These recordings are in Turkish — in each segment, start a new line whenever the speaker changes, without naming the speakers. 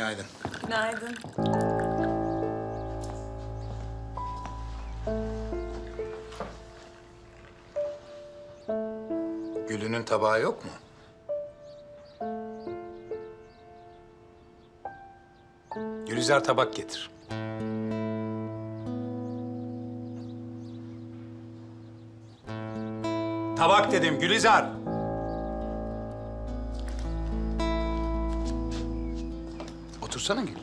Günaydın.
Günaydın.
Gülünün tabağı yok mu? Gülizar tabak getir. Tabak dedim Gülizar. Otursana Gül.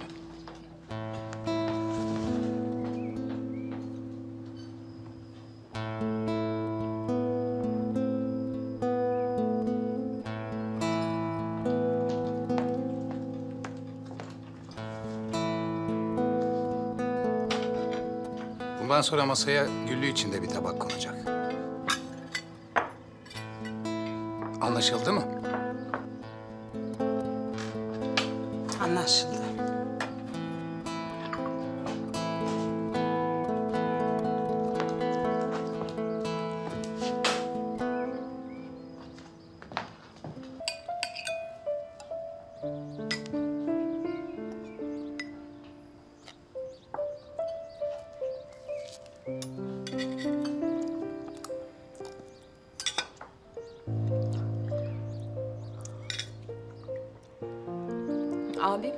Bundan sonra masaya Güllü için de bir tabak konacak. Anlaşıldı mı?
Anlaşıldı. Abi.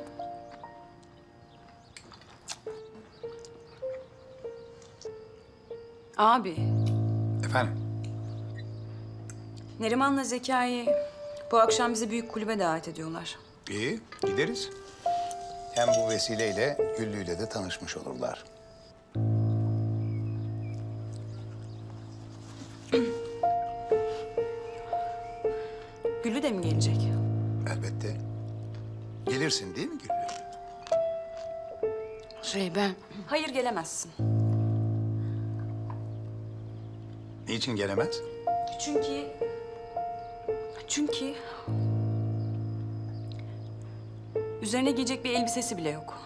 Abi,
Efendim?
Neriman'la Zekai bu akşam bizi büyük kulübe davet ediyorlar.
İyi, gideriz. Hem bu vesileyle Güllü'yle de tanışmış olurlar.
Güllü de mi gelecek?
Elbette. Gelirsin değil mi Güllü?
Şey ben...
Hayır gelemezsin.
Niçin gelemez?
Çünkü... Çünkü... Üzerine giyecek bir elbisesi bile yok.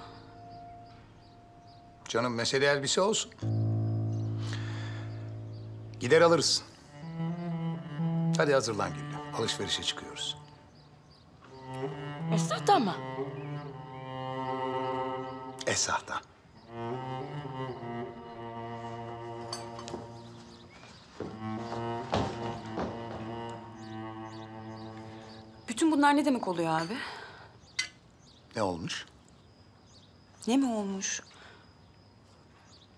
Canım mesele elbise olsun. Gider alırız. Hadi hazırlan Güllü. Alışverişe çıkıyoruz.
Esat ama.
Esah'tan.
Bütün bunlar ne demek oluyor abi?
Ne olmuş?
Ne mi olmuş?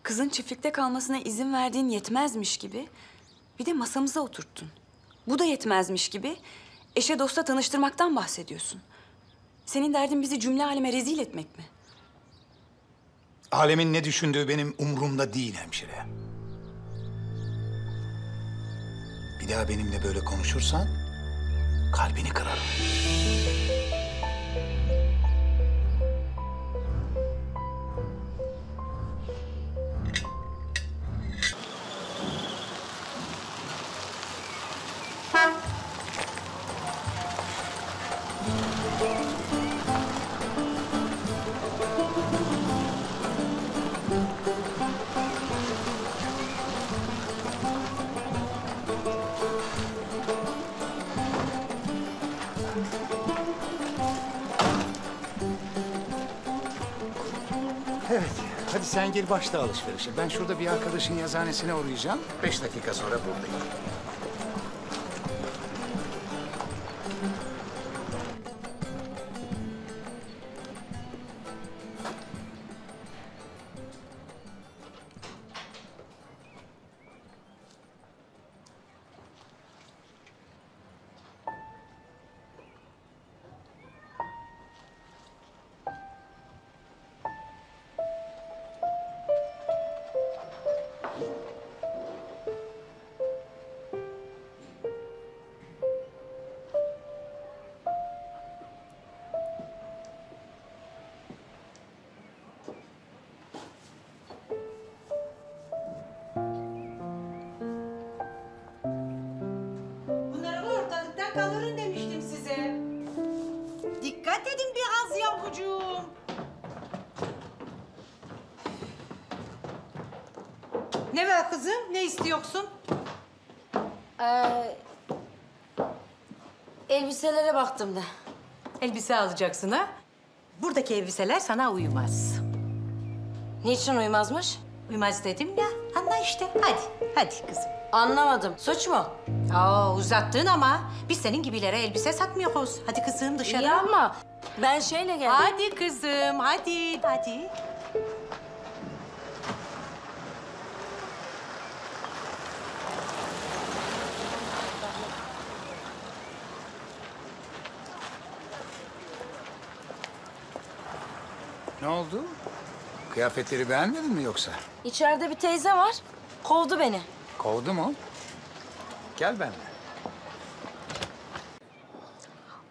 Kızın çiftlikte kalmasına izin verdiğin yetmezmiş gibi bir de masamıza oturttun. Bu da yetmezmiş gibi eşe dosta tanıştırmaktan bahsediyorsun. Senin derdin bizi cümle aleme rezil etmek mi?
Alemin ne düşündüğü benim umurumda değil hemşire. Bir daha benimle böyle konuşursan kalbini kırarım. Sen gir başla alışverişe. Ben şurada bir arkadaşın yazhanesine uğrayacağım. Beş dakika sonra buradayım.
Kızım? Ne istiyorsun?
Ee, elbiselere baktım da.
Elbise alacaksın ha? buradaki elbiseler sana uymaz.
Niçin uymazmış?
Uymaz dedim ya. Anla işte. Hadi, hadi kızım.
Anlamadım. Suç mu?
Aa, uzattın ama biz senin gibilere elbise satmıyoruz. Hadi kızım dışarı.
İyi ama ben şeyle geldim.
Hadi kızım, hadi, hadi.
Ne oldu? Kıyafetleri beğenmedin mi yoksa?
İçeride bir teyze var. Kovdu beni.
Kovdu mu? Gel benimle.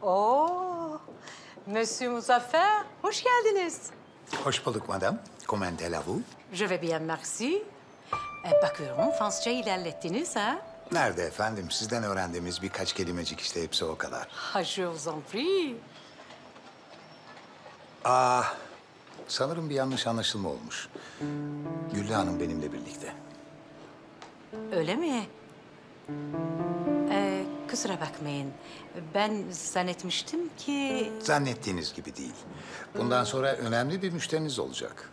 Oo, Monsieur Muzaffer, hoş geldiniz.
Hoş bulduk madam. Comment allez-vous?
Je vais bien, merci. E, bakıyorum Fransızca ilerlettiniz ha.
Nerede efendim? Sizden öğrendiğimiz birkaç kelimecik işte hepsi o kadar.
Ha, je vous en prie.
Aa, sanırım bir yanlış anlaşılma olmuş. Güllü Hanım benimle birlikte.
Öyle mi? Ee, kusura bakmayın. Ben zannetmiştim ki...
Zannettiğiniz gibi değil. Bundan sonra önemli bir müşteriniz olacak.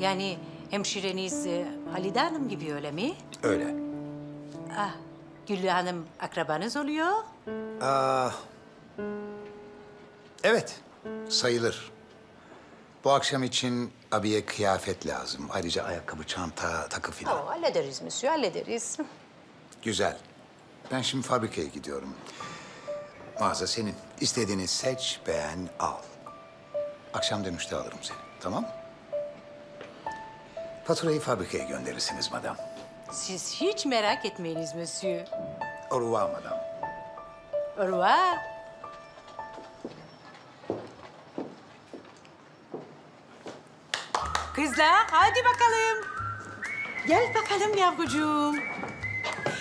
Yani hemşireniz e, Halide Hanım gibi öyle mi?
Öyle.
Ah, Güllü Hanım akrabanız oluyor.
Aa, evet, sayılır. Bu akşam için abiye kıyafet lazım. Ayrıca ayakkabı, çanta, takı filan.
Tamam, hallederiz Monsieur, hallederiz.
Güzel. Ben şimdi fabrikaya gidiyorum. Mağaza senin. İstediğini seç, beğen, al. Akşam dönüşte alırım seni. Tamam? Faturayı fabrikaya gönderirsiniz madam.
Siz hiç merak etmeyiniz Monsieur.
Au revoir madam.
Au revoir. Kızlar hadi bakalım. Gel bakalım yavrucuğum.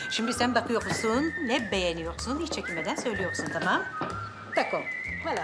Şimdi sen bakıyorsun, ne beğeniyorsun, hiç çekinmeden söylüyorsun tamam? D'accord, voilà.